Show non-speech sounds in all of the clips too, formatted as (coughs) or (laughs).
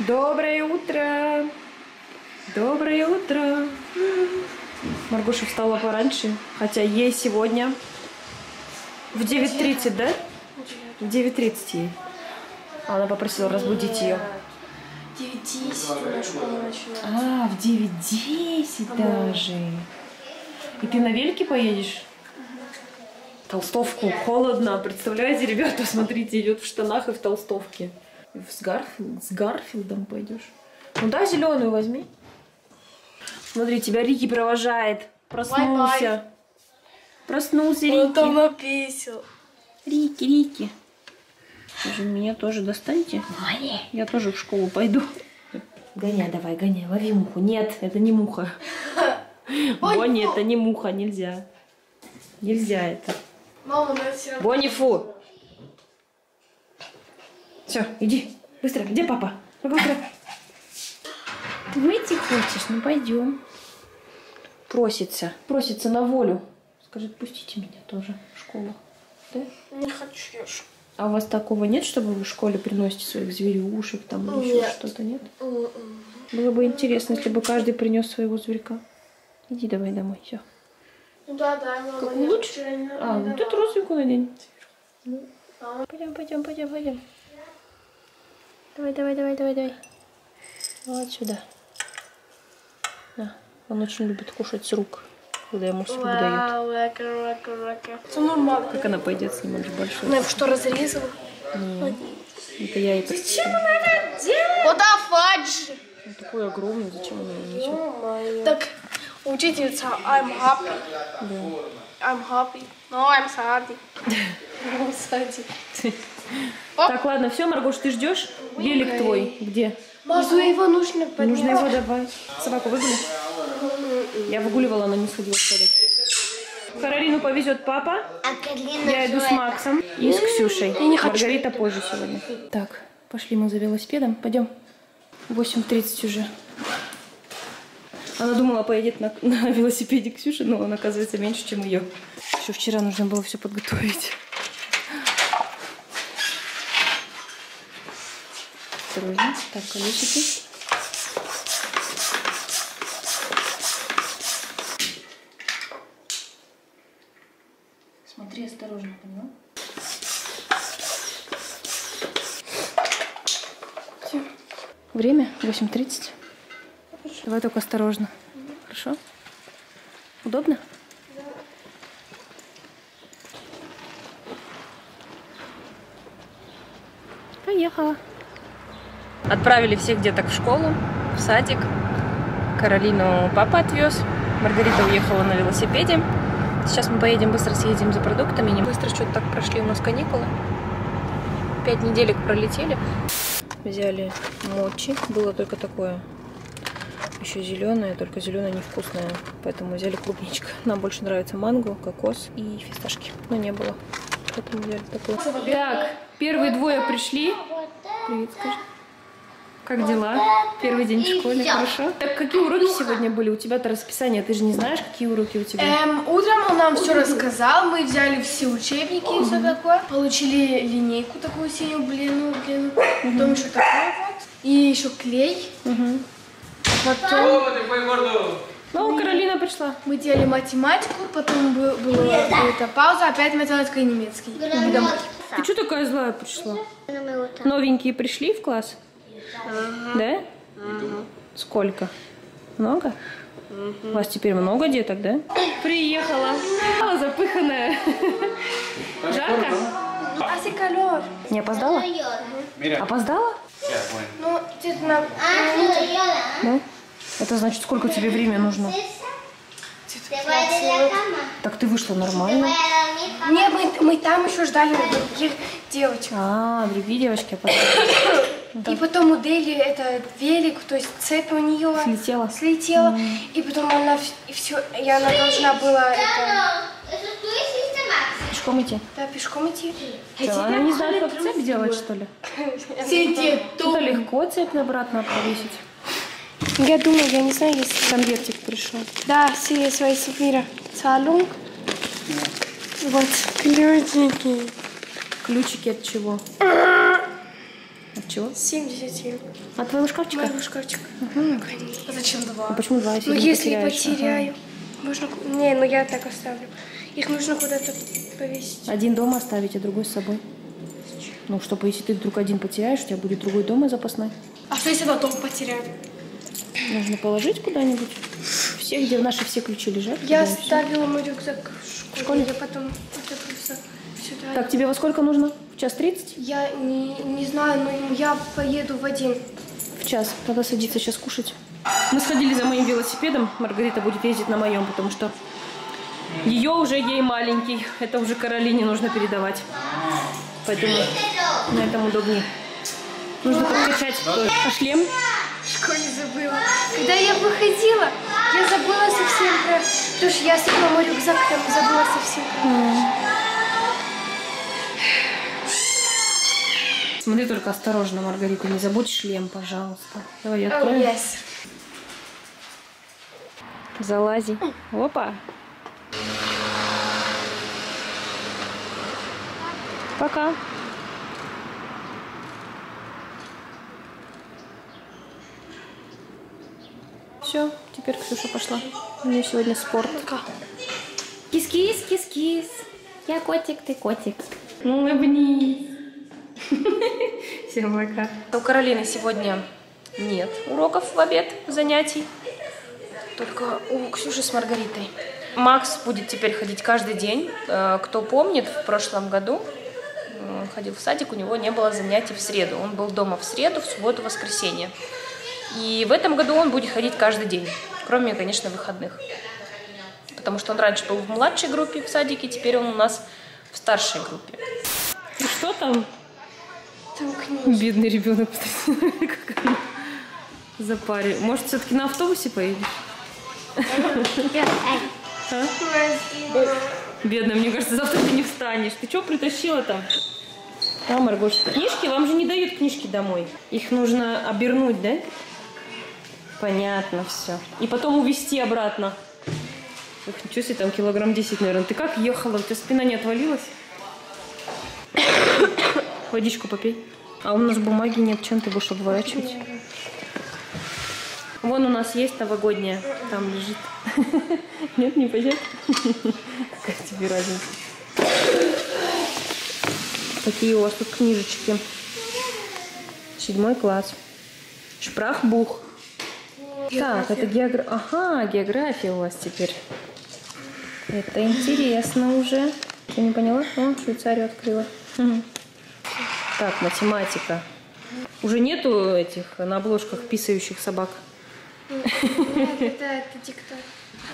Доброе утро! Доброе утро! Маргоша встала пораньше, хотя ей сегодня в 9.30, да? В 9.30 ей. Она попросила разбудить ее. 9-10 у нас школа начинается. А, в 9.10 даже. И ты на велике поедешь? Толстовку холодно. Представляете, ребята, смотрите, идет в штанах и в толстовке. С, Гарфилд, с Гарфилдом пойдешь. Ну да, зеленую возьми. Смотри, тебя Рики провожает. Проснулся. Проснулся Он там Рики. написал. Рики, Рики. Скажи, меня тоже достаньте. Я тоже в школу пойду. Гоняй, давай, гоняй, лови муху. Нет, это не муха. (laughs) Бонни, это не муха, нельзя. Нельзя это. Мама, ну. Бонни, фу. Все, иди. Быстро. Где папа? Ну, быстро. Ты выйти хочешь? Ну, пойдем. Просится. Просится на волю. Скажет, пустите меня тоже в школу. Да? Не хочу я. А у вас такого нет, чтобы вы в школе приносите своих зверюшек там или еще что-то, нет? М-м. Было бы интересно, если бы каждый принес своего зверька. Иди давай домой, все. Ну да, да, мама. Какую я лучше? А, ну тут розовеньку надень. А, Пойдем, пойдем, пойдем, пойдем. Давай, давай, давай, давай, давай. Вот сюда. На. Он очень любит кушать с рук, когда ему с рук дают. Вау, лака, лака, лака. Это нормально. Как она пойдет с ним, он же большой. Она его что, разрезала? Это я и Зачем она это делает? Вот фадж. Он такой огромный, зачем она его несет? Так, учительница, I'm happy. I'm happy. No, I'm sad. (laughs) I'm sad. Так, ладно, все, Маргош, ты ждешь? Велик твой где? Мазу его нужно поднять. Нужно его добавить. Собаку выгули? Я выгуливала, она не сходила в туалет. Каролину повезет папа. Я иду с Максом и с Ксюшей. Маргарита позже сегодня. Так, пошли мы за велосипедом. Пойдем. 8.30 уже. Она думала, поедет на, (laughs) на велосипеде Ксюши, но он оказывается меньше, чем ее. Еще вчера нужно было все подготовить. Осторожно. Так, колесики. Смотри осторожно, поняла? Все. Время 8.30. Давай только осторожно. Хорошо? Удобно? Поехала. Отправили всех деток в школу, в садик. Каролину папа отвез. Маргарита уехала на велосипеде. Сейчас мы поедем, быстро съездим за продуктами. Не быстро что-то так прошли у нас каникулы. Пять неделек пролетели. Взяли мочи. Было только такое. Еще зеленое, только зеленое невкусное. Поэтому взяли клубничка. Нам больше нравится манго, кокос и фисташки. Но не было. Поэтому взяли такое. Так, первые двое пришли. Привет, скажи. Как дела? Первый день в школе, хорошо? Так, какие уроки сегодня были? У тебя-то расписание, ты же не знаешь, какие уроки у тебя? Эм, утром он нам все рассказал, мы взяли все учебники и все такое, получили линейку такую синюю, блин, блин, потом еще такой вот, и еще клей, потом Ну, Каролина пришла. мы делали математику, потом бы- была какая-то пауза, опять математика и немецкий. Ты что такая злая пришла? Новенькие пришли в класс? Да? Сколько? Много? У вас теперь много деток, да? Приехала. А, запыханная. Жарко? Аси колор. Не опоздала? Опоздала? Ну, где-то на... Да? Это значит, сколько тебе времени нужно? Так ты вышла нормально. Нет, мы, мы там еще ждали других девочек. А, другие девочки опоздали. (coughs) И потом у Дели это велик, то есть цепь у нее Слетела? слетела, и потом она и все, и она должна была это, Пешком идти? да, пешком идти. Она не знает, как цепь делать, что ли? Это легко цепь обратно повесить. Я думаю, я не знаю, если... Конвертик пришел. Да, все свои сувениры. Салон. Вот, ключики. Ключики от чего? От чего? 77. От твоего шкафчика? Моего шкафчика. Конечно. А зачем два? А почему два? Ну, не если потеряешь? потеряю. Можно... ку- Не, ну я так оставлю. Их нужно куда-то повесить. Ага. Один дома оставить, а другой с собой. Ну, чтобы если ты вдруг один потеряешь, у тебя будет другой дома запасной. А что если потом потеряю? Нужно положить куда-нибудь. Все, где наши все ключи лежат. Я оставила мой рюкзак в школе. школе? Я потом отправился сюда. Так, тебе во сколько нужно? В час тридцать? Я не, не знаю, но я поеду в один. В час. Надо садиться сейчас кушать. Мы сходили за моим велосипедом. Маргарита будет ездить на моем, потому что ее уже ей маленький. Это уже Каролине нужно передавать. Поэтому на этом удобнее. Нужно подкачать. А шлем? В школе забыла. Когда я выходила, я забыла совсем про... Потому что я оставила мой рюкзак, там забыла совсем про... Смотри только осторожно, Маргарита, не забудь шлем, пожалуйста. Давай я Oh, открою. yes. Залази. Опа. Пока. Все, теперь Ксюша пошла. У нее сегодня спорт. Кис-кис, кис-кис. Я котик, ты котик. Ну, улыбнись. (laughs) Всем пока. У Каролины сегодня нет уроков в обед, занятий. Только у Ксюши с Маргаритой. Макс будет теперь ходить каждый день. Э, Кто помнит, в прошлом году э, он ходил в садик, у него не было занятий в среду. Он был дома в среду, в субботу, в воскресенье. И в этом году он будет ходить каждый день, кроме, конечно, выходных. Потому что он раньше был в младшей группе в садике, теперь он у нас в старшей группе. И что там? Там книга. Бедный ребенок. (laughs) Запарил. Может, все-таки на автобусе поедешь? А? Бедная, мне кажется, завтра ты не встанешь. Ты что притащила там? А, Маргош, книжки? Вам же не дают книжки домой. Их нужно обернуть, да? Понятно, все. И потом увезти обратно. Ух, ничего себе, там килограмм 10, наверное. Ты как ехала? У тебя спина не отвалилась? (coughs) Водичку попей. А у нас бумаги нет, чем ты будешь обворачивать? Вон у нас есть новогодняя, там лежит. (laughs) Нет, не взять? (laughs) Какая тебе разница? Какие у вас тут книжечки? Седьмой класс. Шпрахбух. Так, это география. Ага, география у вас теперь. Это интересно уже. Ты не поняла? О, Швейцарию открыла. Мгм. Так, математика. Уже нету этих на обложках писающих собак. Нет, это, это диктор.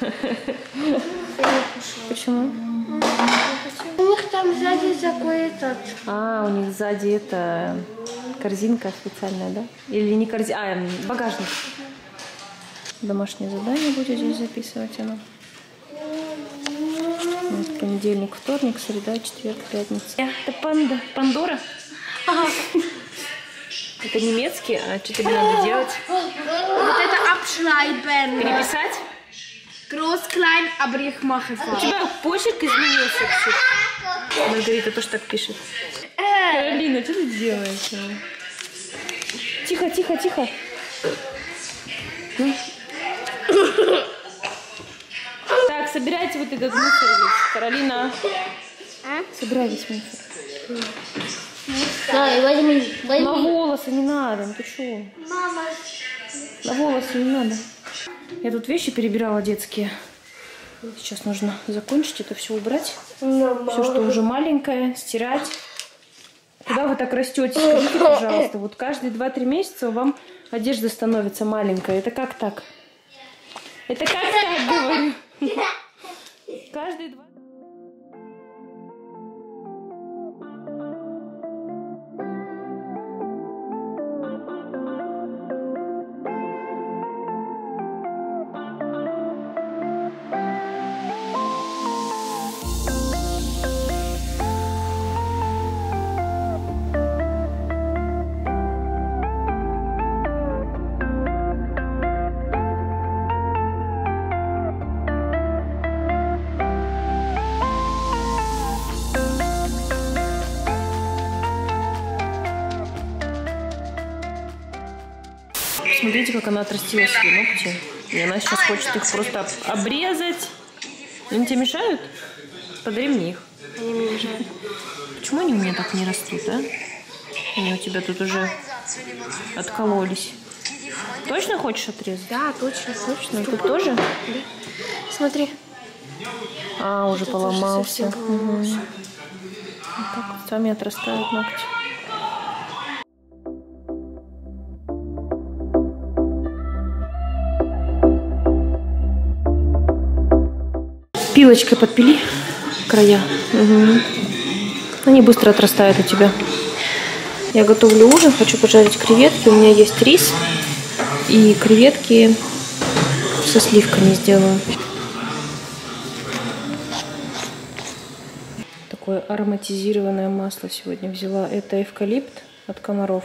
(laughs) Почему? У них там сзади такой этот. А, у них сзади это корзинка специальная, да? Или не корзинка, а багажник. Домашнее задание будет здесь записывать оно. Вот понедельник, вторник, среда, четверг, пятница. Это панда. Пандора? Это немецкий, а что тебе надо делать? Вот это abschreiben. Переписать? Groß, klein, aber ich mache У тебя почерк изменился, Ксюш. Маргарита тоже так пишет. Каролина, что ты делаешь? Тихо, тихо, тихо. Ну. Так, этот мусор весь. Каролина. Собирай весь мусор. Давай, возьми, возьми. На волосы не надо, ну ты что? Мама. На волосы не надо. Я тут вещи перебирала детские. Сейчас нужно закончить это все убрать. Все, что уже маленькое, стирать. Куда вы так растете? Скажите, пожалуйста. Вот каждые 2-3 месяца вам одежда становится маленькая. Это как так? Это как так, говорю? Каждые два... Смотрите, как она отрастила свои ногти. И она сейчас хочет их просто об- обрезать. Они тебе мешают? Подари мне их. Они мне мешают. Почему они у меня так не растут, а? Они у тебя тут уже откололись. Точно хочешь отрезать? Да, точно, точно. Ну, тут тоже? Смотри. А, уже Тут поломался. уже поломался. Вот так вот сами отрастают ногти. Пилочкой подпили края. Мгм. Они быстро отрастают у тебя. Я готовлю ужин, хочу пожарить креветки. У меня есть рис и креветки со сливками сделаю. Такое ароматизированное масло сегодня взяла. Это эвкалипт от комаров.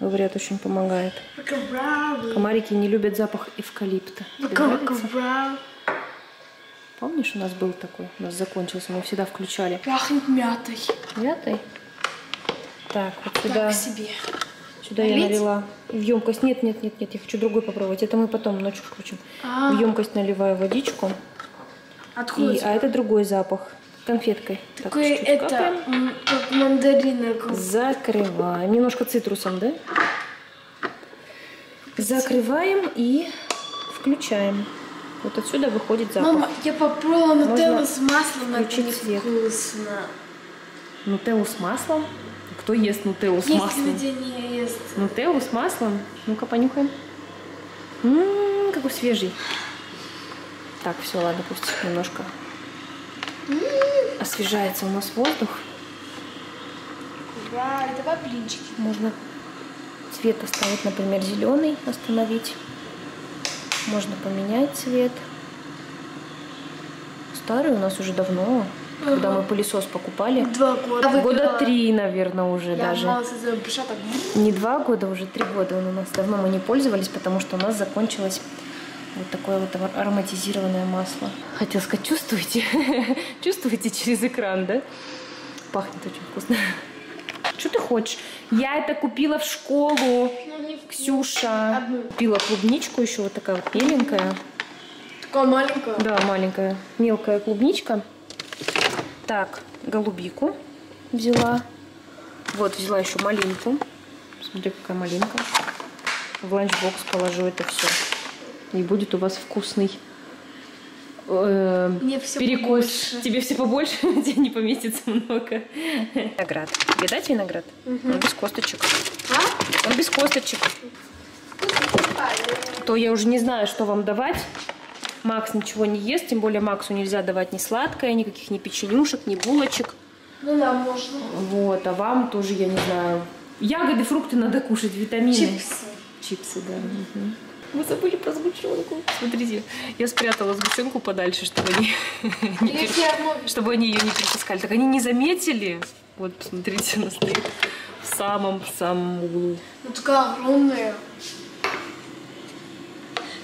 Говорят, очень помогает. Комарики не любят запах эвкалипта. Тебе нравится? Помнишь, у нас был такой? У нас закончился, мы всегда включали. Пахнет мятой. Мятой? Так, вот сюда, Так себе. сюда я Налить? налила в емкость. Нет, нет, нет, нет, я хочу другой попробовать. Это мы потом ночью включим. А. В емкость наливаю водичку. Откуда? И, а это другой запах. Конфеткой. Так, Такое чуть-чуть это, капаем. м, как мандарина. как- Закрываем. Немножко цитрусом, да? Закрываем и включаем. Вот отсюда выходит запах. Мама, я попробовала нутеллу с маслом, это невкусно. Нутеллу с маслом? Кто ест нутеллу с Есть маслом? люди не ест. Нутеллу с маслом? Ну-ка, понюхаем. Ммм, какой свежий. Так, все, ладно, пусть немножко освежается у нас воздух. И давай блинчики. Можно цвет оставить, например, зеленый, остановить. Можно поменять цвет. Старый у нас уже давно, когда мы пылесос покупали. Два года. Года три, наверное, уже Я даже. запишу, так. Не два года, уже три года он у нас. Давно мы не пользовались, потому что у нас закончилось вот такое вот ар- ароматизированное масло. Хотел сказать, чувствуете? (laughs) чувствуете через экран, да? Пахнет очень вкусно. Что ты хочешь? Я это купила в школу. Ксюша. Купила клубничку еще вот такая вот меленькая. Такая маленькая. Да, маленькая, мелкая клубничка. Так, голубику взяла. Вот, взяла еще малинку. Смотри, какая малинка. В ланчбокс положу это все. И будет у вас вкусный э, Мне все перекус. побольше. Тебе все побольше, (laughs) тебе не поместится много. Виноград. Видать виноград? Он без косточек. А? Он без косточек. То я уже не знаю, что вам давать. Макс ничего не ест, тем более Максу нельзя давать ни сладкое, никаких ни печенюшек, ни булочек. Ну да, можно. Вот, а вам тоже, я не знаю. Ягоды, фрукты надо кушать, витамины. Чипсы. Чипсы, да. мгм. Мы забыли про сгущенку. Смотрите, я спрятала сгущенку подальше, чтобы они, (laughs) не чтобы они ее не перетаскали. Так они не заметили. Вот, посмотрите, она стоит в самом-самом углу. Ну такая огромная.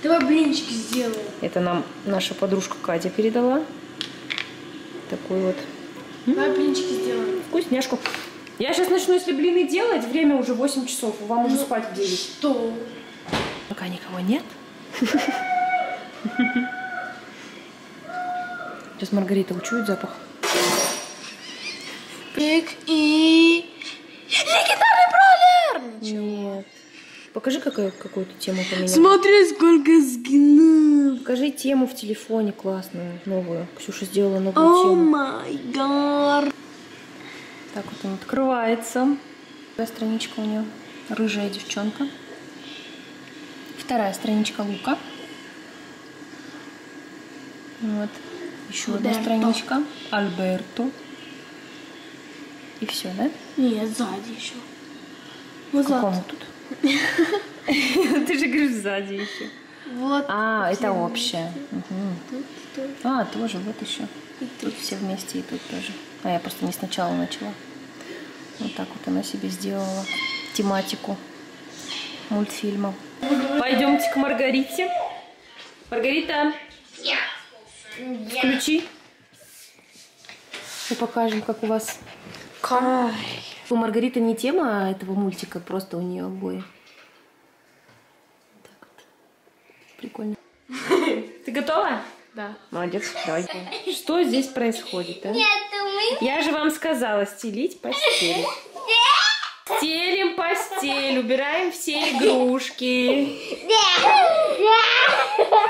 Давай блинчики сделаем. Это нам наша подружка Катя передала. Такой вот Давай блинчики сделаем. вкусняшку. Я сейчас начну, если блины делать, время уже 8 часов, вам уже спать в 9. Что? Пока никого нет. Сейчас Маргарита учует запах. Пик и... Легендарный бролер! Нет. Покажи какую, какую-то тему поменял. Смотри, сколько скинов. Покажи тему в телефоне классную, новую. Ксюша сделала новую О тему. май гад. Так вот он открывается. Вторая страничка у нее. Рыжая девчонка. Вторая страничка Лука. Вот. Еще одна Альберто. страничка. Альберто. И все, да? Нет, сзади еще. Вот Какому тут? (laughs) Ты же говоришь сзади еще. Вот. А, это общее. А, тоже, вот еще. Тут все вместе и тут тоже. А я просто не сначала начала. Вот так вот она себе сделала тематику мультфильма. Пойдемте к Маргарите. Маргарита, включи. Мы покажем, как у вас. У Маргариты не тема этого мультика, просто у нее обои. Прикольно. (laughs) Ты готова? Да. Молодец. Давай. Что здесь происходит, а? Я же вам сказала стелить постель. (laughs) Стелим постель, убираем все игрушки.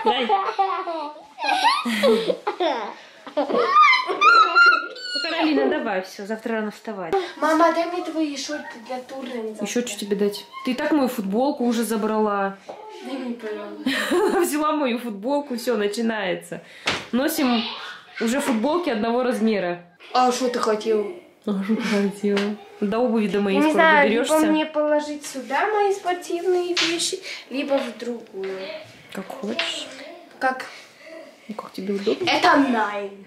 Дай. Ну, Каролина, давай, все, завтра рано вставать. Мама, дай мне твои шорты для турнира. Еще что тебе дать? Ты и так мою футболку уже забрала. Дай мне, пожалуйста. Она (laughs) взяла мою футболку, все, начинается. Носим уже футболки одного размера. А что ты хотел? А что ты хотела? До обуви до моей не скоро знаю, либо доберешься. мне положить сюда мои спортивные вещи, либо в другую. Как хочешь. Как? Ну, как тебе удобно. Это найн.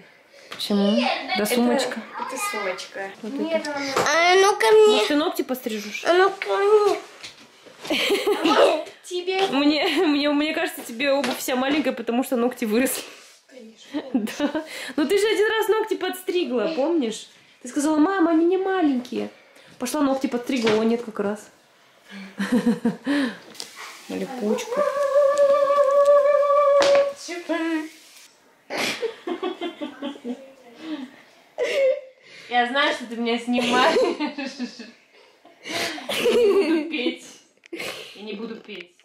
Почему? Да сумочка. Это, это сумочка. Вот Нет, это. А ну-ка мне. Может, ты ногти пострижешь? А ну-ка мне. Тебе. Мне, мне, мне кажется, тебе обувь вся маленькая, потому что ногти выросли. Да. Ну ты же один раз ногти подстригла, помнишь? Ты сказала, мама, они не маленькие. Пошла ногти подстригла, нет, как раз. Липучку. Я знаю, что ты меня снимаешь. Я не буду петь. Я не буду петь.